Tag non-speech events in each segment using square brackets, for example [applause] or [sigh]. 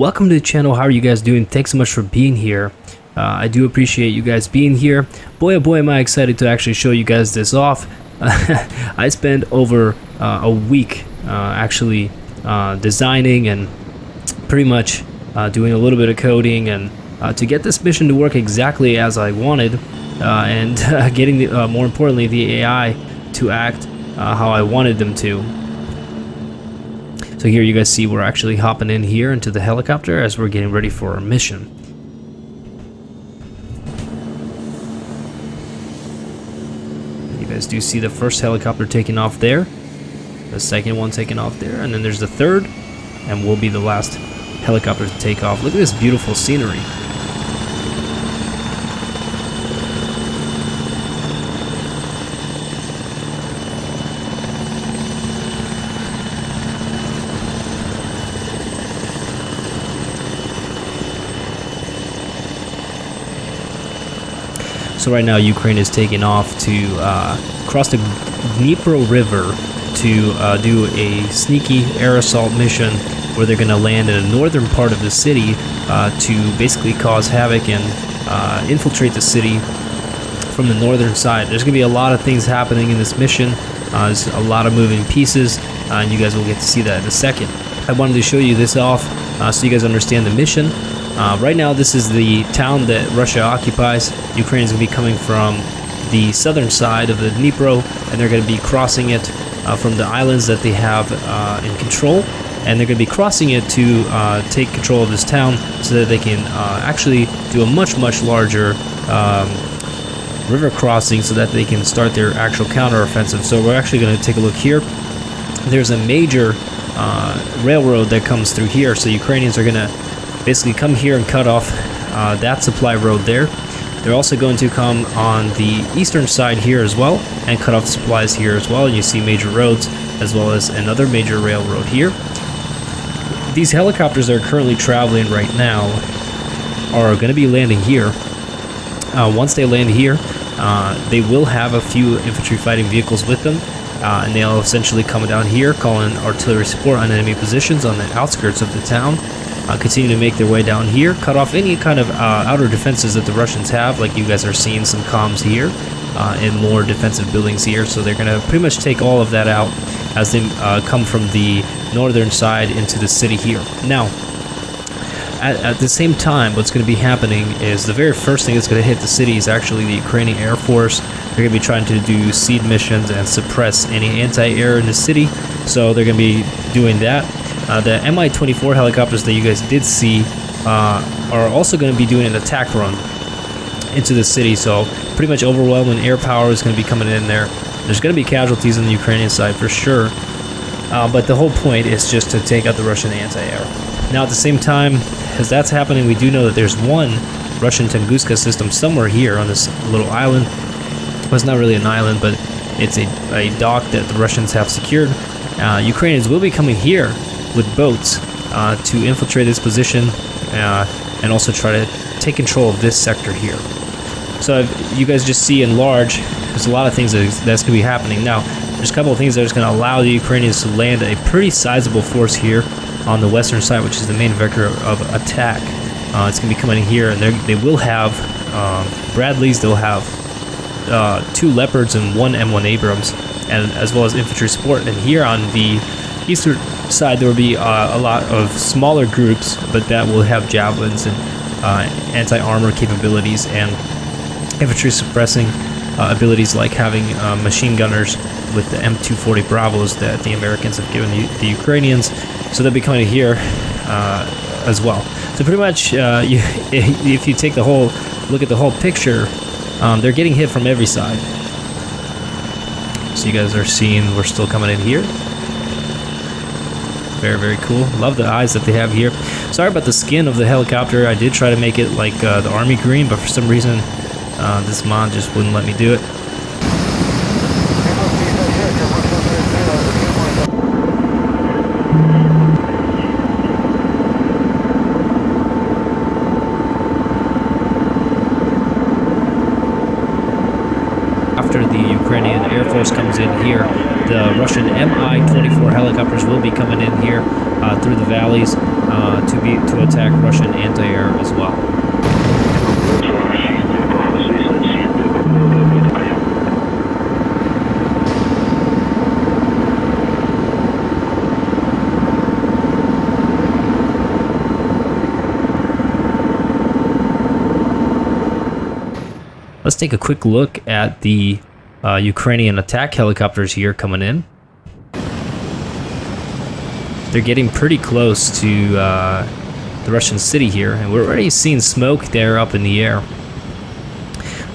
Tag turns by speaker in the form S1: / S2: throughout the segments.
S1: Welcome to the channel. How are you guys doing? Thanks so much for being here. Uh, I do appreciate you guys being here. Boy, oh boy, am I excited to actually show you guys this off. [laughs] I spent over uh, a week uh, actually uh, designing and pretty much uh, doing a little bit of coding and to get this mission to work exactly as I wanted and [laughs] getting the, more importantly the AI to act how I wanted them to. So here you guys see we're actually hopping in here into the helicopter as we're getting ready for our mission. You guys do see the first helicopter taking off there, the second one taking off there, and then there's the third, and we'll be the last helicopter to take off. Look at this beautiful scenery. So right now, Ukraine is taking off to uh, cross the Dnipro River to uh, do a sneaky air assault mission where they're going to land in the northern part of the city uh, to basically cause havoc and uh, infiltrate the city from the northern side. There's going to be a lot of things happening in this mission. Uh, there's a lot of moving pieces, uh, and you guys will get to see that in a second. I wanted to show you this off uh, so you guys understand the mission. Uh, right now, this is the town that Russia occupies. Ukraine is going to be coming from the southern side of the Dnipro, and they're going to be crossing it uh, from the islands that they have uh, in control. And they're going to be crossing it to uh, take control of this town so that they can uh, actually do a much, much larger um, river crossing so that they can start their actual counteroffensive. So we're actually going to take a look here. There's a major uh, railroad that comes through here, so Ukrainians are going to basically come here and cut off uh, that supply road there. They're also going to come on the eastern side here as well and cut off supplies here as well. And you see major roads as well as another major railroad here. These helicopters that are currently traveling right now are going to be landing here. Uh, once they land here, uh, they will have a few infantry fighting vehicles with them. Uh, and they'll essentially come down here, calling artillery support on enemy positions on the outskirts of the town uh, continue to make their way down here, cut off any kind of uh, outer defenses that the Russians have, like you guys are seeing some comms here uh, and more defensive buildings here. So they're going to pretty much take all of that out as they uh, come from the northern side into the city here. Now, at, at, the same time, what's going to be happening is the very first thing that's going to hit the city is actually the Ukrainian Air Force. They're going to be trying to do SEAD missions and suppress any anti-air in the city. So they're going to be doing that. Uh, the Mi-24 helicopters that you guys did see uh, are also going to be doing an attack run into the city. So pretty much overwhelming air power is going to be coming in there. There's going to be casualties on the Ukrainian side for sure. Uh, but the whole point is just to take out the Russian anti-air. Now, at the same time, as that's happening, we do know that there's one Russian Tunguska system somewhere here on this little island. Well, it's not really an island, but it's a, a dock that the Russians have secured. Uh, Ukrainians will be coming here with boats uh, to infiltrate this position uh, and also try to take control of this sector here. So you guys just see in large, there's a lot of things that, that's going to be happening. Now, there's a couple of things that are going to allow the Ukrainians to land a pretty sizable force here on the western side, which is the main vector of attack. Uh, it's going to be coming here, and they will have um, Bradleys, they'll have uh, two Leopards and one M1 Abrams, and as well as infantry support. And here on the eastern side, there will be uh, a lot of smaller groups, but that will have javelins and uh, anti-armor capabilities and infantry suppressing uh, abilities like having uh, machine gunners with the M240 Bravos that the Americans have given the, the Ukrainians. So they'll be coming here uh, as well. So pretty much, uh, [laughs] you, if you take the whole look at the whole picture, um, they're getting hit from every side. So you guys are seeing we're still coming in here. Very, very cool. Love the eyes that they have here. Sorry about the skin of the helicopter. I did try to make it like uh, the army green, but for some reason uh, this mod just wouldn't let me do it. After the Ukrainian Air Force comes in here, the Russian Mi-24 helicopters will be coming in here uh, through the valleys uh, to be to attack Russian anti-air as well. Let's take a quick look at the uh, Ukrainian attack helicopters here coming in. They're getting pretty close to uh, the Russian city here, and we're already seeing smoke there up in the air.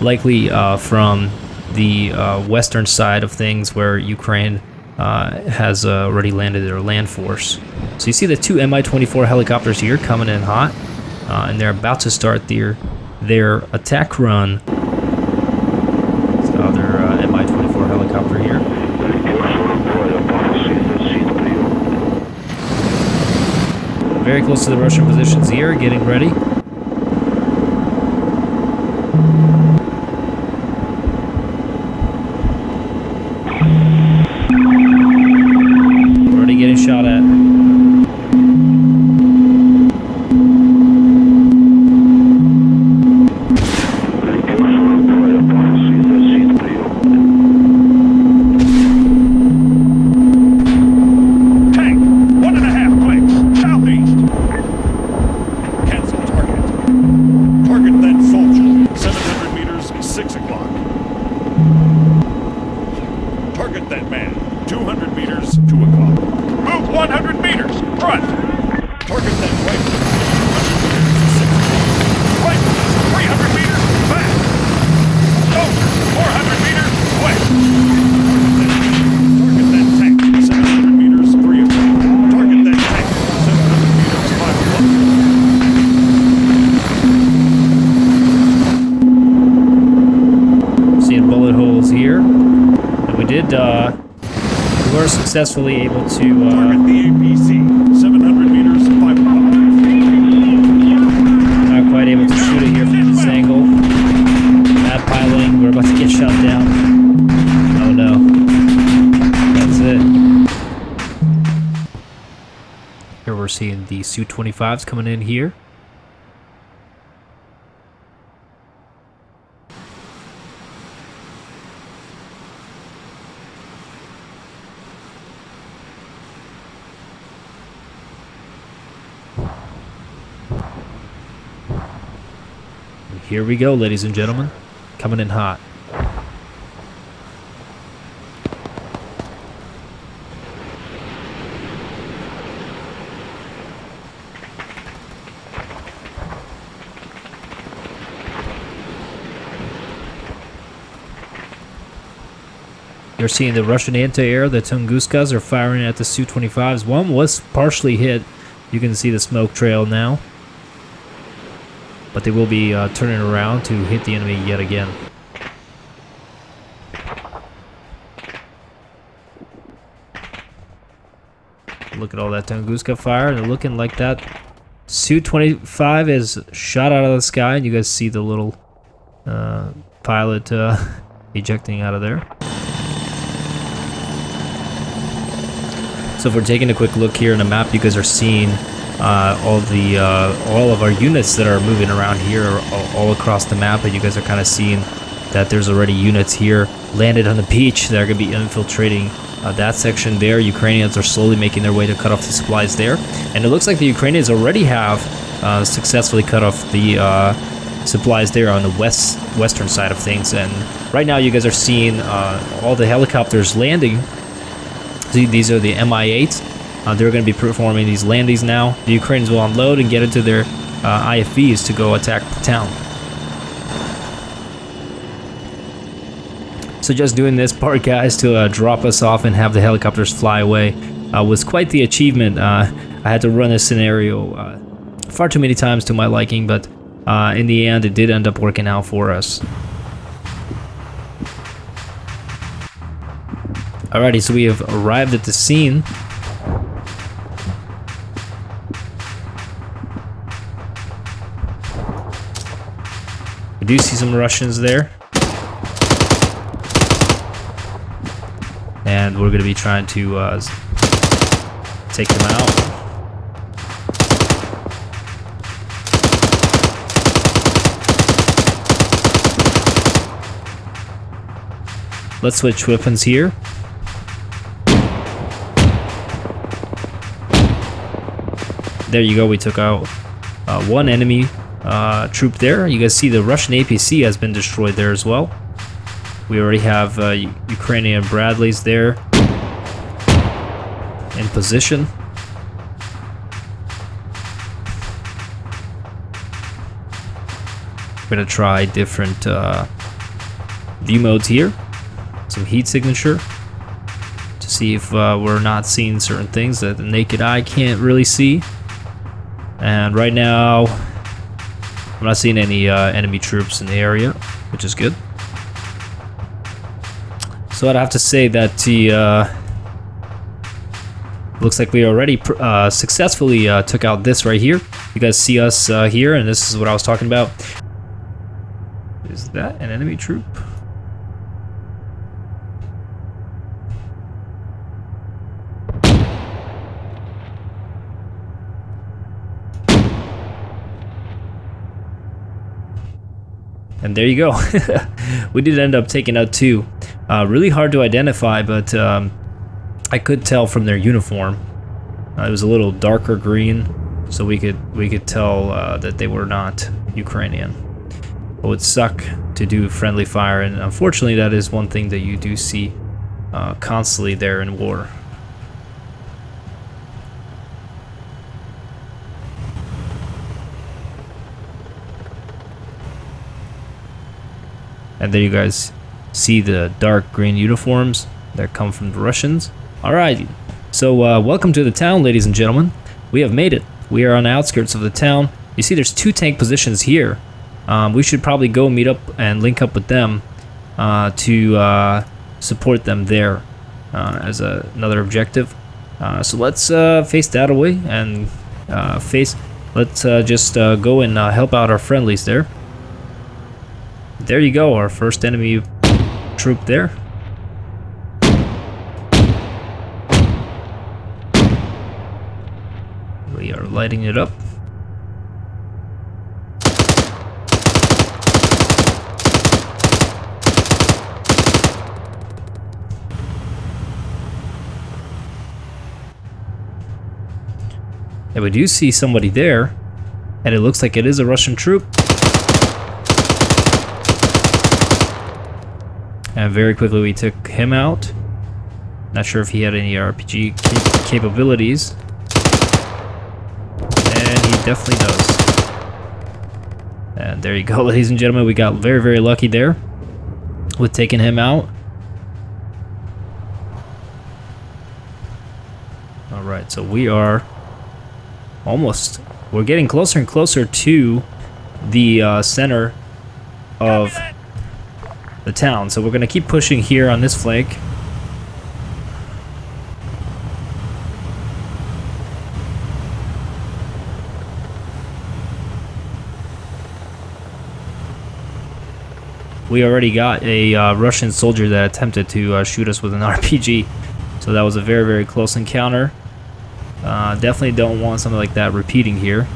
S1: Likely uh, from the uh, western side of things where Ukraine uh, has uh, already landed their land force. So you see the two Mi-24 helicopters here coming in hot, and they're about to start their, their attack run other uh, Mi-24 helicopter here. Very close to the Russian positions here, getting ready. Successfully able to,
S2: Target
S1: uh,
S2: the APC, 700 meters, 5
S1: not quite able to shoot it here from this angle. Bad piloting, we're about to get shot down. Oh no. That's it. Here we're seeing the Su-25s coming in here. Here we go, ladies and gentlemen. Coming in hot. You're seeing the Russian anti-air, the Tunguskas are firing at the Su-25s. One was partially hit. You can see the smoke trail now. But they will be uh, turning around to hit the enemy yet again. Look at all that Tunguska fire. They're looking like that Su-25 is shot out of the sky. And you guys see the little uh, pilot uh, [laughs] ejecting out of there. So if we're taking a quick look here in the map, you guys are seeing uh, all the uh, all of our units that are moving around here all, across the map, and you guys are kind of seeing that there's already units here landed on the beach that are going to be infiltrating uh, that section there. Ukrainians are slowly making their way to cut off the supplies there, and it looks like the Ukrainians already have uh, successfully cut off the uh, supplies there on the west western side of things. And right now, you guys are seeing uh, all the helicopters landing See, these are the Mi-8s. Uh, they're going to be performing these landings now. The Ukrainians will unload and get into their uh, IFVs to go attack the town. So just doing this part, guys, to uh, drop us off and have the helicopters fly away uh, was quite the achievement. Uh, I had to run this scenario uh, far too many times to my liking, but in the end, it did end up working out for us. Alrighty, so we have arrived at the scene. We do see some Russians there. and we're going to be trying to uh, take them out. Let's switch weapons here. There you go, we took out uh, one enemy uh, troop there. You guys see the Russian APC has been destroyed there as well. We already have uh, Ukrainian Bradleys there in position. We're gonna try different uh, view modes here. Some heat signature to see if uh, we're not seeing certain things that the naked eye can't really see. And right now, I'm not seeing any uh, enemy troops in the area, which is good. So I'd have to say that the uh, looks like we already uh, successfully uh, took out this right here. You guys see us uh, here, and this is what I was talking about. Is that an enemy troop? And there you go. [laughs] we did end up taking out two. Uh, really hard to identify, but um, I could tell from their uniform. Uh, it was a little darker green, so we could we could tell uh, that they were not Ukrainian. It would suck to do friendly fire, and unfortunately, that is one thing that you do see uh, constantly there in war. And there you guys see the dark green uniforms that come from the Russians. Alright, so uh, welcome to the town, ladies and gentlemen. We have made it. We are on the outskirts of the town. You see there's two tank positions here. Um, we should probably go meet up and link up with them uh, to uh, support them there uh, as a, another objective. Uh, so let's uh, face that away and face. Let's just go and help out our friendlies there there you go, our first enemy troop there. We are lighting it up. And we do see somebody there, and it looks like it is a Russian troop. And very quickly we took him out. Not sure if he had any RPG cap capabilities. And he definitely does. And there you go, [laughs] ladies and gentlemen. We got very, very lucky there with taking him out. Alright, so we are almost... We're getting closer and closer to the uh, center of the town. So we're going to keep pushing here on this flank. We already got a uh, Russian soldier that attempted to uh, shoot us with an [laughs] RPG. So that was a very, very close encounter. Uh, definitely don't want something like that repeating here.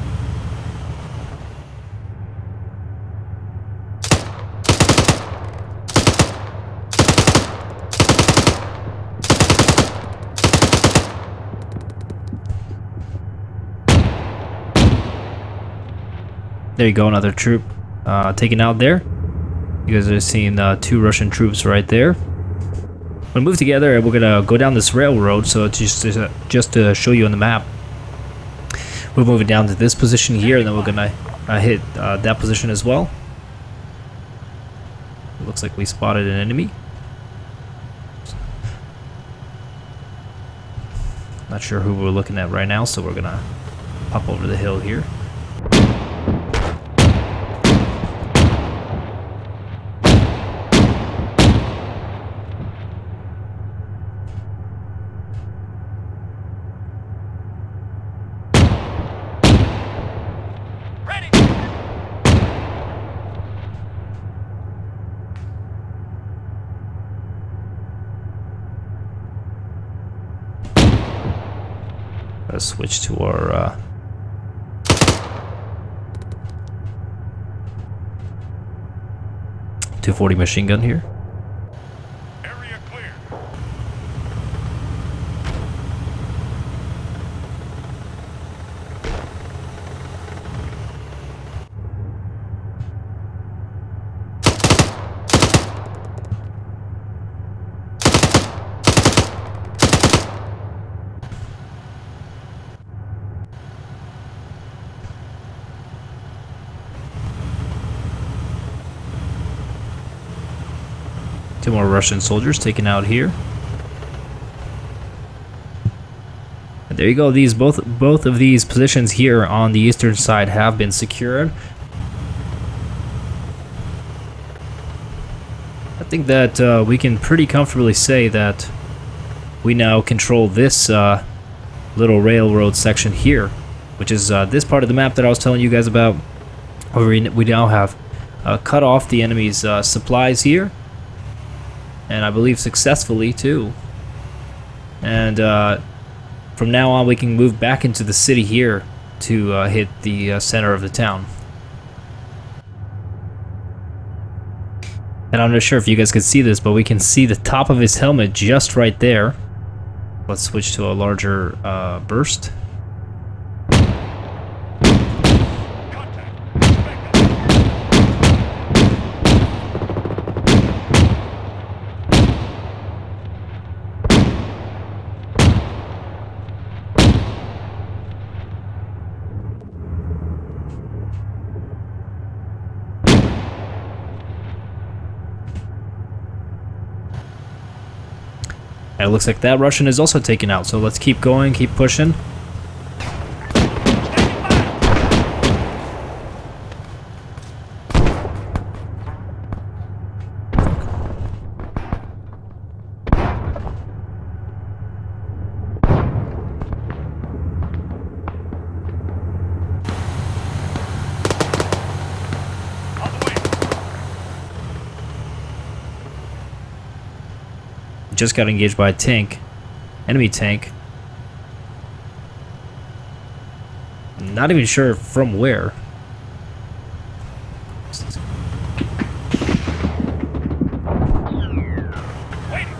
S1: There you go, another troop uh, taken out there. You guys are seeing uh, two Russian troops right there. Gonna move together and we're gonna go down this railroad. So just to, just to show you on the map, we're moving down to this position here, and then we're gonna uh, hit uh, that position as well. It looks like we spotted an enemy. Not sure who we're looking at right now, so we're gonna pop over the hill here. Let's switch to our uh, Two forty machine gun here.
S2: Area clear.
S1: Two more Russian soldiers taken out here. And there you go. These both both of these positions here on the eastern side have been secured. I think that uh, we can pretty comfortably say that we now control this uh, little railroad section here, which is uh, this part of the map that I was telling you guys about. We now have uh, cut off the enemy's uh, supplies here and I believe successfully too. And uh, from now on, we can move back into the city here to uh, hit the uh, center of the town. And I'm not sure if you guys can see this, but we can see the top of his helmet just right there. Let's switch to a larger uh, burst. And it looks like that Russian is also taken out, so let's keep going, keep pushing. Just got engaged by a tank. Enemy tank. Not even sure from where.
S2: Waiting.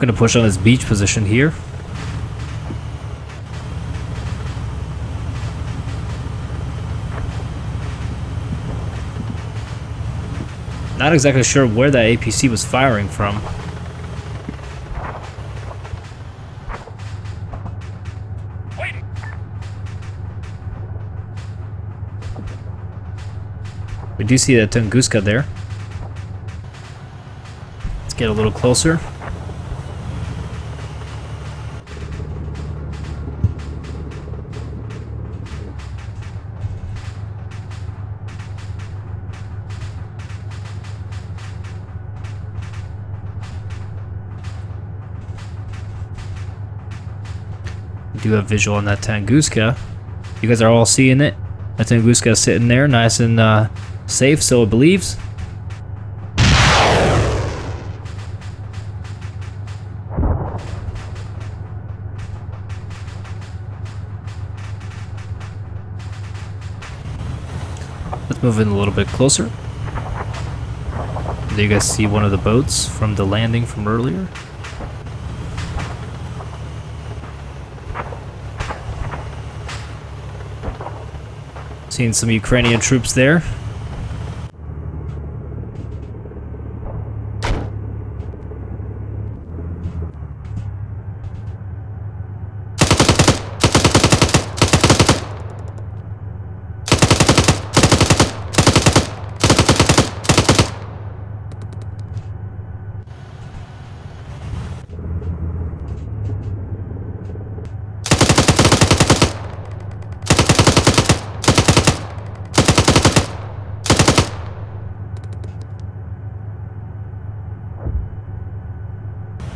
S1: Gonna push on his beach position here. Not exactly sure where that APC was firing from. We do see that Tunguska there. Let's get a little closer. Do have visual on that Tunguska. You guys are all seeing it. That Tunguska is sitting there, nice and uh, safe, so it believes. Let's move in a little bit closer. Do you guys see one of the boats from the landing from earlier? Seeing some Ukrainian troops there.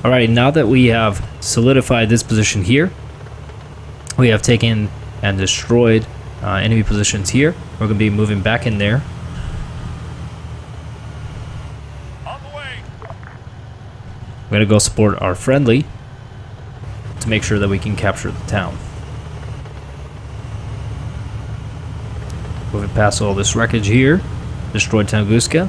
S1: Alright, now that we have solidified this position here, We have taken and destroyed uh, enemy positions here. We're going to be moving back in there. We're going to go support our friendly to make sure that we can capture the town. Moving past all this wreckage here, destroyed Tunguska.